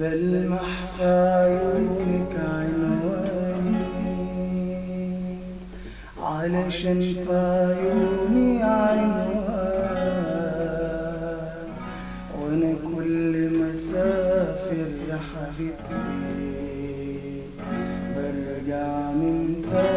بل محفى عيونك عنواني علشان في عيوني عنوان وأنا كل ما اسافر يا حبيبتي. برجع من تاني